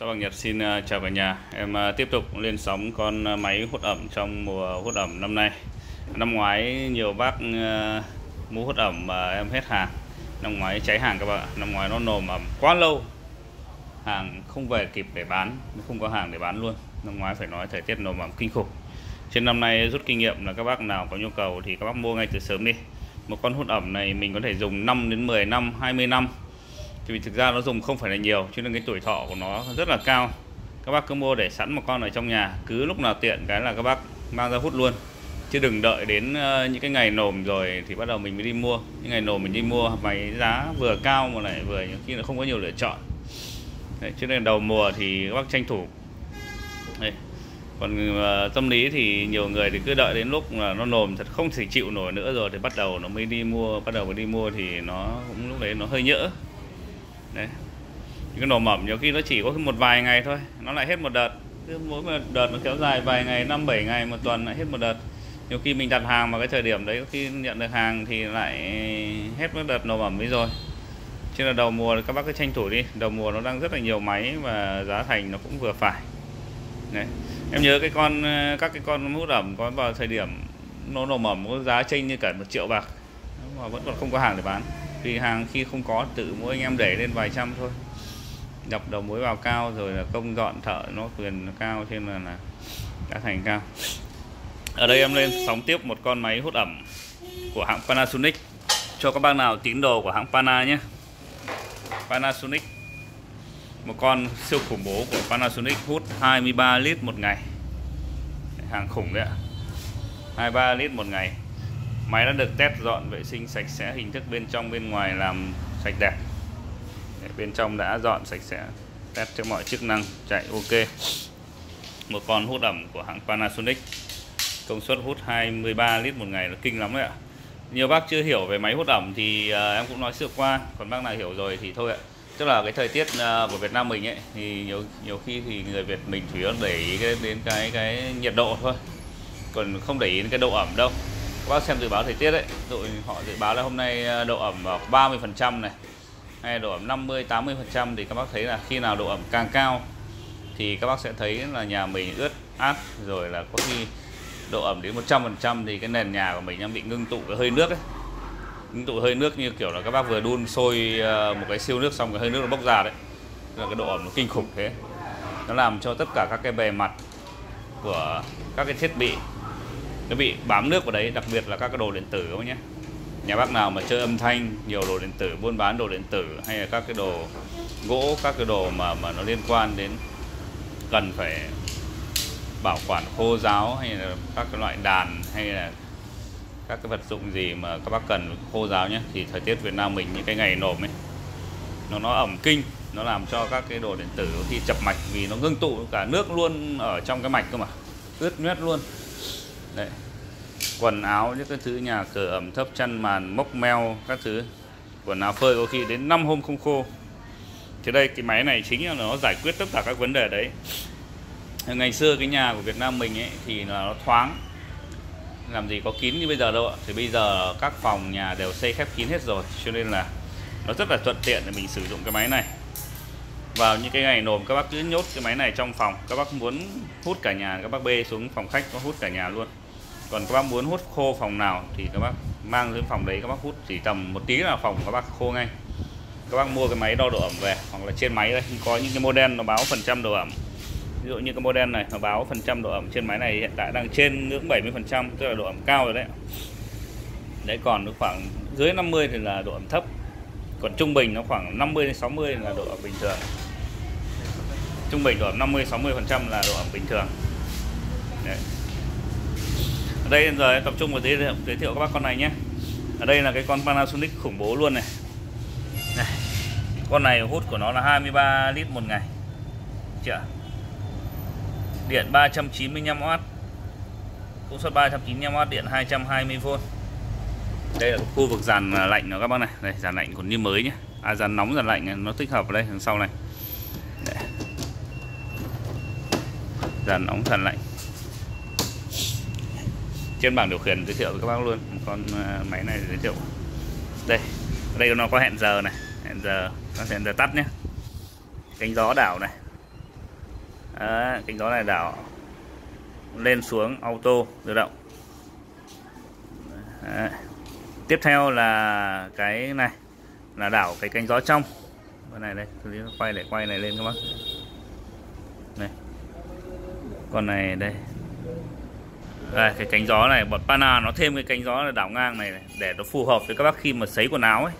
Chào bằng Nhật xin à, chào cả nhà. Em à, tiếp tục lên sóng con à, máy hút ẩm trong mùa hút ẩm năm nay. Năm ngoái nhiều bác mua hút ẩm mà em hết hàng. Năm ngoái cháy hàng các bạn Năm ngoái nó nồm ẩm quá lâu. Hàng không về kịp để bán Không có hàng để bán luôn. Năm ngoái phải nói thời tiết nồm ẩm kinh khủng. Trên năm nay rút kinh nghiệm là các bác nào có nhu cầu thì các bác mua ngay từ sớm đi. Một con hút ẩm này mình có thể dùng 5 đến 10 năm, 20 năm vì thực ra nó dùng không phải là nhiều cho nên cái tuổi thọ của nó rất là cao. Các bác cứ mua để sẵn một con ở trong nhà cứ lúc nào tiện cái là các bác mang ra hút luôn. Chứ đừng đợi đến ờ, những cái ngày nồm rồi thì bắt đầu mình mới đi mua. Những ngày nồm mình đi mua máy giá vừa cao mà lại vừa những khi là không có nhiều lựa chọn. Đấy, cho nên đầu mùa thì các bác tranh thủ. Đấy. còn uh, tâm lý thì nhiều người thì cứ đợi đến lúc là nó nồm thật không thể chịu nổi nữa rồi thì bắt đầu nó mới đi mua bắt đầu mới đi mua thì nó cũng lúc đấy nó hơi nhỡ đấy. Những cái nổ mẩm nhiều khi nó chỉ có một vài ngày thôi, nó lại hết một đợt. Cứ mỗi một đợt nó kéo dài vài ngày, năm, bảy ngày, một tuần lại hết một đợt. Nhiều khi mình đặt hàng vào cái thời điểm đấy khi nhận được hàng thì lại hết một đợt nổ mẩm ấy rồi. Chứ là đầu mùa các bác cứ tranh thủ đi, đầu mùa nó đang rất là nhiều máy và giá thành nó cũng vừa phải. Đấy. Em nhớ cái con ờ, các cái con hút ẩm có vào thời điểm nó nổ mẩm có giá chênh như cả một triệu bạc. Mà vẫn còn không có hàng để bán vì hàng khi không có tự mỗi anh em để lên vài trăm thôi. Đập đầu mối vào cao rồi là công dọn thợ nó quyền nó cao thêm là, là đã thành cao. Ở đây em lên sóng tiếp một con máy hút ẩm của hãng Panasonic. Cho các bác nào tín đồ của hãng Pana nhé. Panasonic một con siêu khủng bố của Panasonic hút 23 lít một ngày. Hàng khủng đấy ạ. 23 lít một ngày. Máy đã được test dọn vệ sinh sạch sẽ, hình thức bên trong, bên ngoài làm sạch đẹp. Bên trong đã dọn sạch sẽ, Test cho mọi chức năng, chạy ok. Một con hút ẩm của hãng Panasonic. Công suất hút 23 lít một ngày là kinh lắm đấy ạ. Nhiều bác chưa hiểu về máy hút ẩm thì à, em cũng nói sơ qua, Còn bác nào hiểu rồi thì thôi ạ. Tức là cái thời tiết à, của Việt Nam mình ấy, Thì nhiều nhiều khi thì người Việt mình chủ yếu để ý đến cái cái nhiệt độ thôi. Còn không để ý đến cái độ ẩm đâu các bác xem dự báo thời tiết đấy. Đội họ dự báo là hôm nay ờ, độ ẩm vào 30 phần trăm này, hay độ ẩm 50 80 phần trăm thì các bác thấy là khi nào độ ẩm càng cao thì các bác sẽ thấy là nhà mình ướt át, rồi là có khi độ ẩm đến 100 phần trăm thì cái nền nhà của mình đang bị ngưng tụ cái hơi nước ấy. Ngưng tụ hơi nước như kiểu là các bác vừa đun sôi ờ, một cái siêu nước xong cái hơi nước nó bốc ra đấy. Là cái độ ẩm nó kinh khủng thế. Nó làm cho tất cả các cái bề mặt của các cái thiết bị nó bị bám nước vào đấy, đặc biệt là các cái đồ điện tử các nhé. Nhà bác nào mà chơi âm thanh, nhiều đồ điện tử, buôn bán đồ điện tử, hay là các cái đồ gỗ, các cái đồ mà mà nó liên quan đến cần phải bảo quản khô ráo, hay là các cái loại đàn, hay là các cái vật dụng gì mà các bác cần khô ráo nhé, thì thời tiết Việt Nam mình những cái ngày nồm ấy, nó nó ẩm kinh, nó làm cho các cái đồ điện tử khi chập mạch vì nó ngưng tụ cả nước luôn ở trong cái mạch cơ mà, ướt nhét luôn đấy. Quần áo những cái thứ nhà cửa ẩm thấp, chăn màn, mốc meo, các thứ. Quần áo phơi có khi đến 5 hôm không khô. Thì đây, cái máy này chính là nó giải quyết tất cả các vấn đề đấy. Ngày xưa cái nhà của Việt Nam mình ấy thì là nó thoáng. Làm gì có kín như bây giờ đâu ạ. Thì bây giờ các phòng nhà đều xây khép kín hết rồi, cho nên là nó rất là thuận tiện để mình sử dụng cái máy này. Vào những cái ngày nồm, các bác cứ nhốt cái máy này trong phòng. Các bác muốn hút cả nhà, các bác bê xuống phòng khách có hút cả nhà luôn còn các bác muốn hút khô phòng nào thì các bác mang đến phòng đấy, các bác hút chỉ tầm một tí là phòng các bác khô ngay. Các bác mua cái máy đo độ ẩm về, hoặc là trên máy đây có những cái model nó báo phần trăm độ ẩm. Ví dụ như cái model này, nó báo phần trăm độ ẩm trên máy này, hiện tại đang trên ngưỡng 70 phần trăm, tức là độ ẩm cao rồi đấy. Đấy, còn khoảng dưới 50 thì là độ ẩm thấp. Còn trung bình nó khoảng 50 đến 60 là độ ẩm bình thường. Trung bình độ ẩm 50 60 phần trăm là độ ẩm bình thường. Đấy ở đây giờ tập trung vào giới thiệu, giới thiệu các bác con này nhé. Ở đây là cái con Panasonic khủng bố luôn này. Này con này hút của nó là 23 lít một ngày. Chưa? Điện 395W công suất 395W điện 220V đây là khu vực dàn lạnh nó các bác này. Đây dàn lạnh còn như mới nhé. À dàn nóng dàn lạnh nó tích hợp ở đây đằng sau này. Đây. dàn nóng dàn lạnh trên bảng điều khiển giới thiệu với các bác luôn. Một con à, máy này giới thiệu. Đây đây nó có hẹn giờ này. Hẹn giờ nó hẹn giờ tắt nhé. Cánh gió đảo này. Đấy, cánh gió này đảo. Lên xuống auto tự động. Đấy. tiếp theo là cái này là đảo cái cánh gió trong. Cái này đây tôi quay lại quay này lên các bác. Này con này đây đây, cái cánh gió này bọn pana nó thêm cái cánh gió là đảo ngang này, này để nó phù hợp với các bác khi mà sấy quần áo ấy.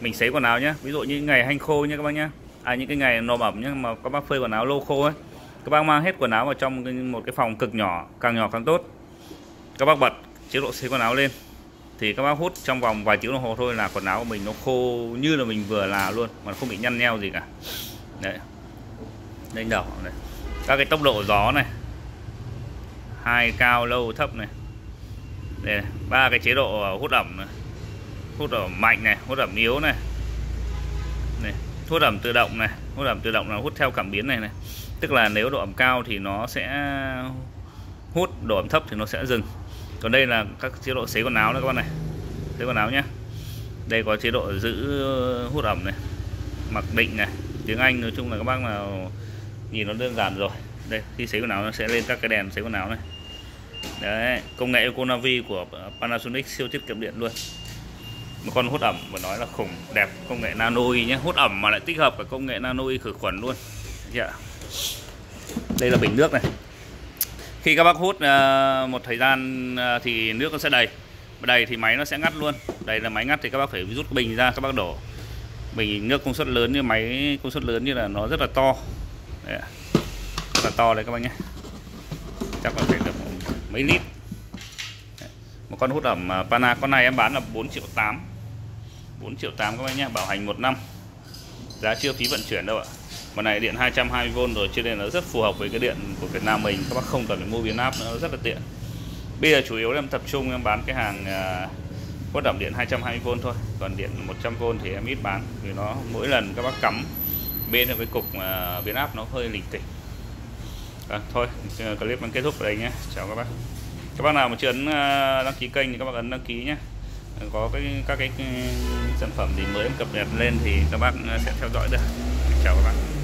Mình sấy quần áo nhé ví dụ như ngày hanh khô nhé các bác nhé à những cái ngày nồm ẩm nhé mà các bác phơi quần áo lâu khô ấy các bác mang hết quần áo vào trong một cái phòng cực nhỏ càng nhỏ càng tốt. Các bác bật chế độ sấy quần áo lên thì các bác hút trong vòng vài tiếng đồng hồ thôi là quần áo của mình nó khô như là mình vừa là luôn mà không bị nhăn nheo gì cả. Đấy. Lên đầu này. Các cái tốc độ gió này hai cao lâu thấp này. Đây ba cái chế độ hút ẩm này. hút ẩm mạnh này, hút ẩm yếu này. Này, hút ẩm tự động này, hút ẩm tự động là hút theo cảm biến này này. Tức là nếu độ ẩm cao thì nó sẽ hút, độ ẩm thấp thì nó sẽ dừng. Còn đây là các chế độ sấy quần áo nữa các bạn này. Sấy quần áo nhé đây có chế độ giữ hút ẩm này, mặc định này, tiếng Anh nói chung là các bác nào nhìn nó đơn giản rồi. Đây, khi sấy quần áo nó sẽ lên các cái đèn sấy quần áo này đấy công nghệ Econavi của Panasonic siêu tiết kiệm điện luôn. Một con hút ẩm và nói là khủng đẹp công nghệ nano nhé hút ẩm mà lại tích hợp cả công nghệ nano khử khuẩn luôn. Yeah. đây là bình nước này. Khi các bác hút ờ, một thời gian ờ, thì nước nó sẽ đầy. Đầy thì máy nó sẽ ngắt luôn. Đây là máy ngắt thì các bác phải rút bình ra các bác đổ. Bình nước công suất lớn như máy công suất lớn như là nó rất là to. Đấy, rất là to đấy các bác nhé. Chắc là phải được mấy lít. Một con hút ẩm à, Pana con này em bán là 4 triệu 8 4 triệu 8 các bác nhé, bảo hành một năm. Giá chưa phí vận chuyển đâu ạ. Con này điện 220V rồi, cho nên nó rất phù hợp với cái điện của Việt Nam mình. Các bác không cần phải mua biến áp nữa rất là tiện. Bây giờ chủ yếu em tập trung em bán cái hàng à, hút ẩm điện 220V thôi. Còn điện 100V thì em ít bán, vì nó mỗi lần các bác cắm bên cái cục à, biến áp nó hơi lỉnh kỉnh à, thôi ờ, clip mình kết thúc ở đây nhé. Chào các bác. Các bác nào mà chưa ấn ờ, đăng ký kênh thì các bác ấn đăng ký nhé. Ờ, có cái các cái ừ, sản phẩm gì mới cập nhật lên thì các bác sẽ theo dõi được. Chào các bạn